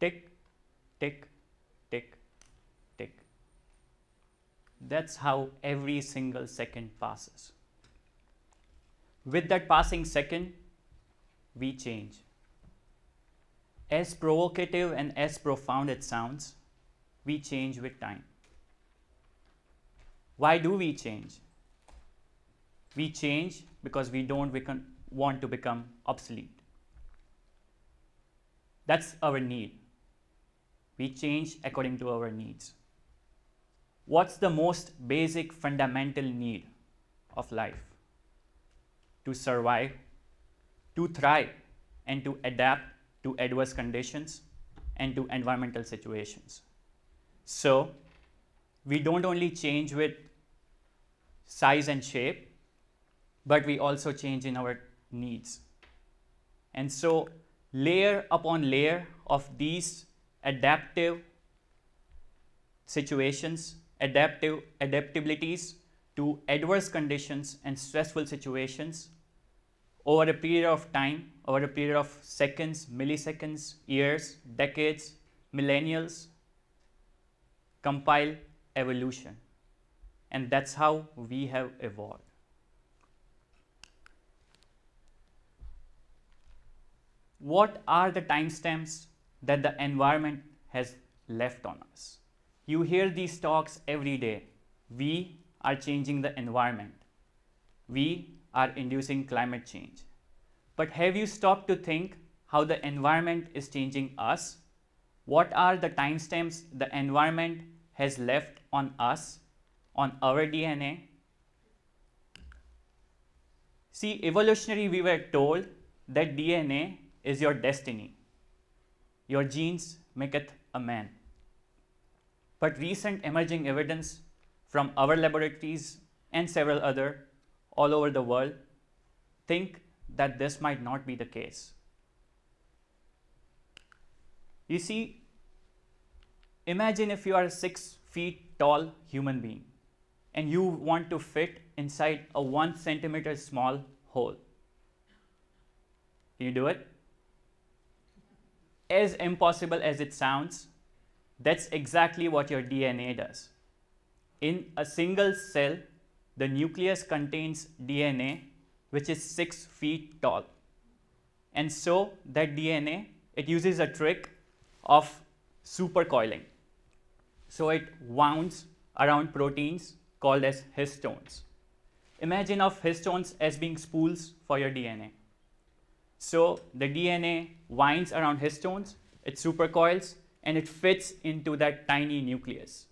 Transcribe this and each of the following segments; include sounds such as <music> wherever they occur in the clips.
tick, tick, tick, tick. That's how every single second passes. With that passing second, we change. As provocative and as profound it sounds, we change with time. Why do we change? We change because we don't want to become obsolete. That's our need. We change according to our needs. What's the most basic fundamental need of life? To survive, to thrive, and to adapt to adverse conditions and to environmental situations. So, we don't only change with size and shape, but we also change in our needs. And so, layer upon layer of these adaptive situations, adaptive adaptabilities to adverse conditions and stressful situations over a period of time, over a period of seconds, milliseconds, years, decades, millennials, compile evolution. And that's how we have evolved. What are the timestamps that the environment has left on us? You hear these talks every day. We are changing the environment. We are inducing climate change. But have you stopped to think how the environment is changing us? What are the timestamps the environment has left on us, on our DNA? See, evolutionary, we were told that DNA is your destiny. Your genes maketh a man. But recent emerging evidence from our laboratories and several other all over the world think that this might not be the case. You see, imagine if you are a six feet tall human being and you want to fit inside a one centimeter small hole. Can you do it? As impossible as it sounds, that's exactly what your DNA does. In a single cell, the nucleus contains DNA which is 6 feet tall. And so that DNA, it uses a trick of supercoiling. So it wounds around proteins called as histones. Imagine of histones as being spools for your DNA. So the DNA winds around histones, it supercoils, and it fits into that tiny nucleus.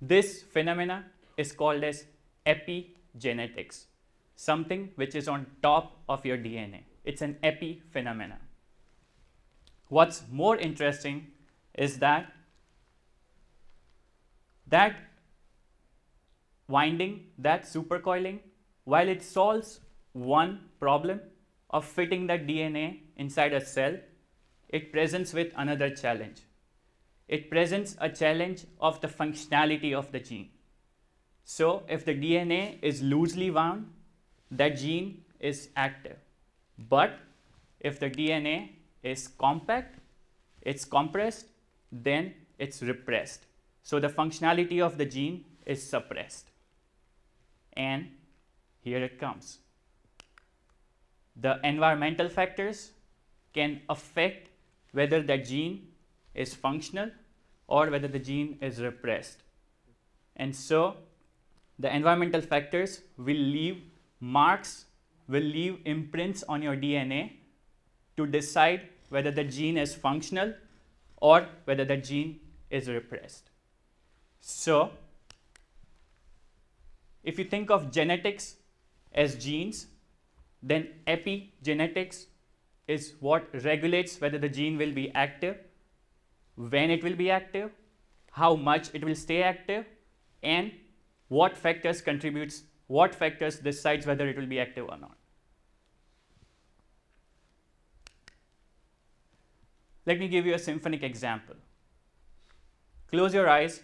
This phenomena is called as epigenetics, something which is on top of your DNA. It's an epiphenomena. What's more interesting is that that winding, that supercoiling, while it solves one problem of fitting that DNA inside a cell, it presents with another challenge. It presents a challenge of the functionality of the gene. So if the DNA is loosely wound, that gene is active. But if the DNA is compact, it's compressed, then it's repressed. So the functionality of the gene is suppressed. And here it comes. The environmental factors can affect whether that gene is functional or whether the gene is repressed. And so the environmental factors will leave marks, will leave imprints on your DNA to decide whether the gene is functional or whether the gene is repressed. So, if you think of genetics as genes, then epigenetics is what regulates whether the gene will be active, when it will be active, how much it will stay active, and what factors contributes, what factors decides whether it will be active or not. Let me give you a symphonic example. Close your eyes,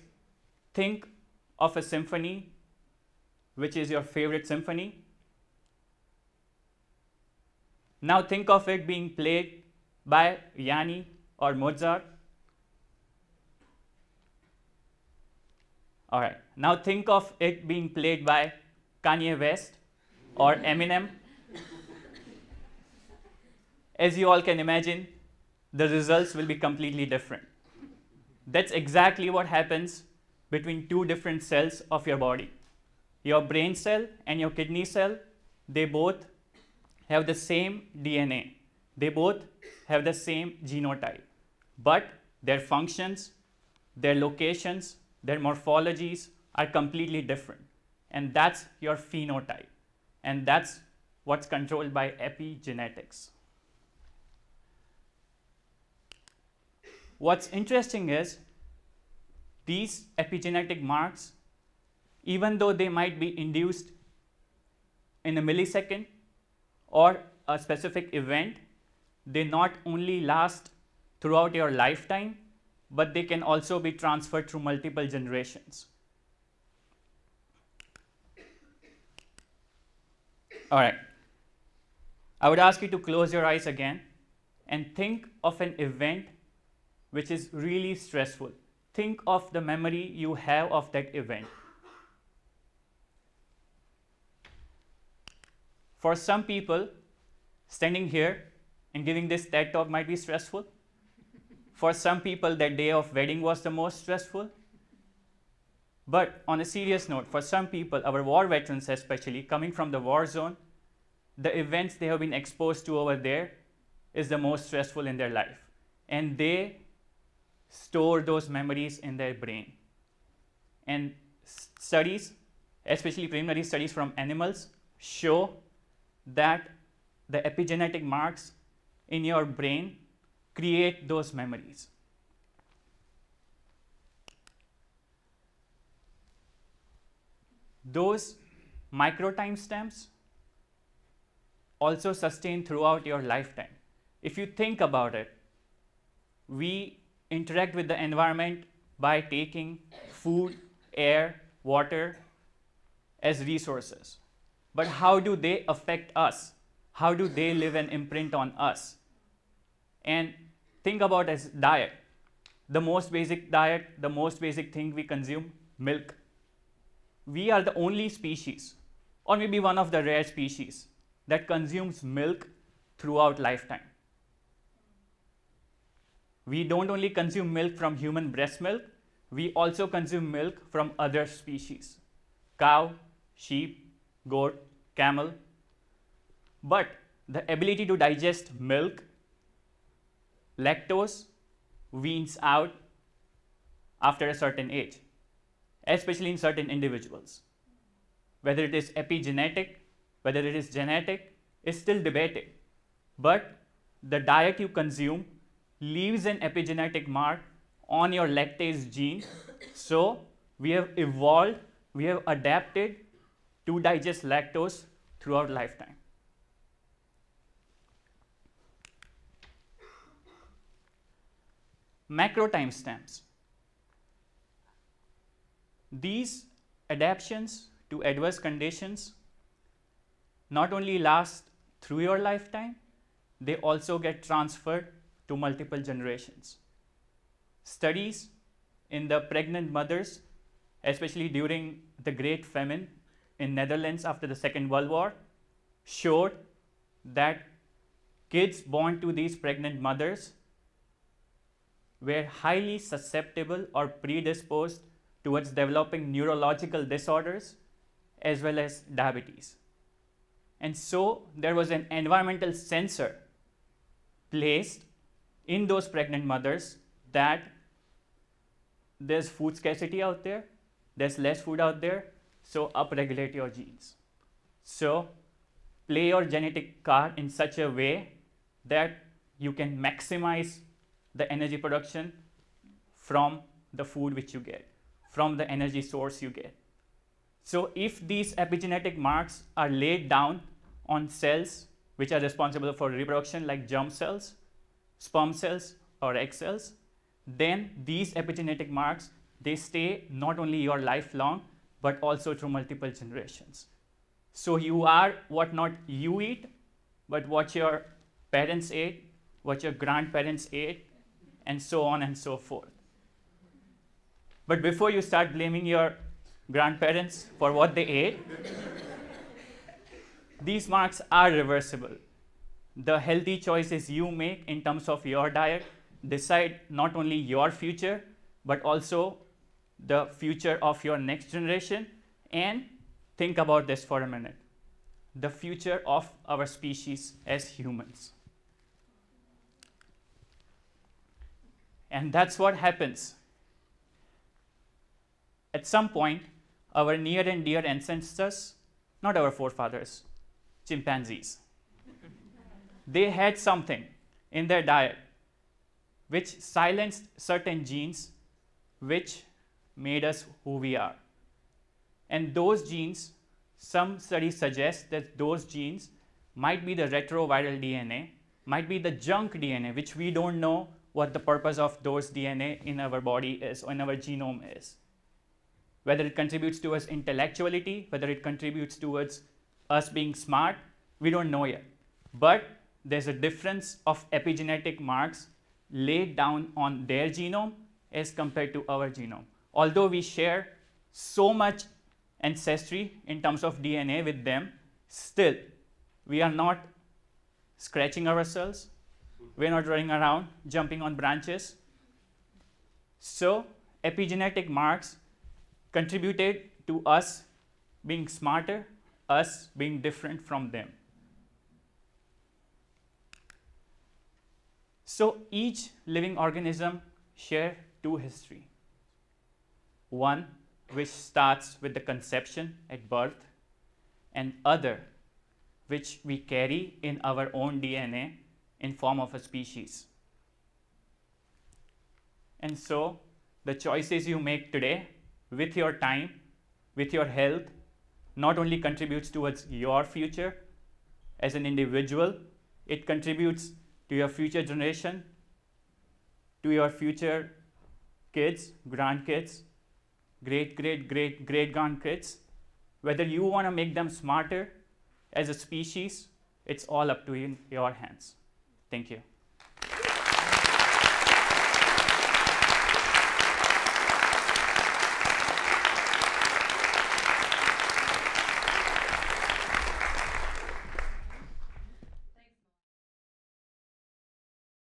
think of a symphony which is your favorite symphony. Now think of it being played by Yanni or Mozart. All right, now think of it being played by Kanye West or Eminem. As you all can imagine, the results will be completely different. That's exactly what happens between two different cells of your body. Your brain cell and your kidney cell, they both have the same DNA. They both have the same genotype. But their functions, their locations, their morphologies are completely different. And that's your phenotype. And that's what's controlled by epigenetics. What's interesting is these epigenetic marks, even though they might be induced in a millisecond or a specific event, they not only last throughout your lifetime, but they can also be transferred through multiple generations. All right. I would ask you to close your eyes again and think of an event which is really stressful. Think of the memory you have of that event. For some people, standing here and giving this TED talk might be stressful. For some people, that day of wedding was the most stressful. But on a serious note, for some people, our war veterans especially, coming from the war zone, the events they have been exposed to over there is the most stressful in their life. And they store those memories in their brain. And studies, especially preliminary studies from animals, show that the epigenetic marks in your brain create those memories. Those micro timestamps also sustain throughout your lifetime. If you think about it, we interact with the environment by taking food, air, water as resources. But how do they affect us? How do they leave an imprint on us? And think about as diet. The most basic diet, the most basic thing we consume, milk. We are the only species, or maybe one of the rare species, that consumes milk throughout lifetime. We don't only consume milk from human breast milk, we also consume milk from other species cow, sheep, goat, camel. But the ability to digest milk, lactose, weans out after a certain age, especially in certain individuals. Whether it is epigenetic, whether it is genetic, is still debated. But the diet you consume leaves an epigenetic mark on your lactase gene. So we have evolved, we have adapted to digest lactose throughout lifetime. Macro timestamps. These adaptations to adverse conditions not only last through your lifetime, they also get transferred to multiple generations. Studies in the pregnant mothers, especially during the Great Famine in Netherlands after the Second World War, showed that kids born to these pregnant mothers were highly susceptible or predisposed towards developing neurological disorders as well as diabetes. And so there was an environmental sensor placed in those pregnant mothers that there's food scarcity out there, there's less food out there, so upregulate your genes. So play your genetic card in such a way that you can maximize the energy production from the food which you get, from the energy source you get. So if these epigenetic marks are laid down on cells which are responsible for reproduction like germ cells, sperm cells or egg cells, then these epigenetic marks, they stay not only your lifelong, but also through multiple generations. So you are what not you eat, but what your parents ate, what your grandparents ate, and so on and so forth. But before you start blaming your grandparents for what they ate. <laughs> These marks are reversible. The healthy choices you make in terms of your diet decide not only your future, but also the future of your next generation. And think about this for a minute the future of our species as humans. And that's what happens. At some point, our near and dear ancestors, not our forefathers, chimpanzees, <laughs> they had something in their diet which silenced certain genes which made us who we are. And those genes, some studies suggest that those genes might be the retroviral DNA, might be the junk DNA, which we don't know what the purpose of those DNA in our body is, or in our genome is. Whether it contributes towards intellectuality, whether it contributes towards us being smart, we don't know yet. But there's a difference of epigenetic marks laid down on their genome as compared to our genome. Although we share so much ancestry in terms of DNA with them, still we are not scratching ourselves, we're not running around jumping on branches. So, epigenetic marks contributed to us being smarter, us being different from them. So, each living organism share two history. One which starts with the conception at birth and other which we carry in our own DNA in form of a species. And so the choices you make today with your time, with your health, not only contributes towards your future as an individual, it contributes to your future generation, to your future kids, grandkids, great, great, great, great grandkids. Whether you want to make them smarter as a species, it's all up to you in your hands. Thank you.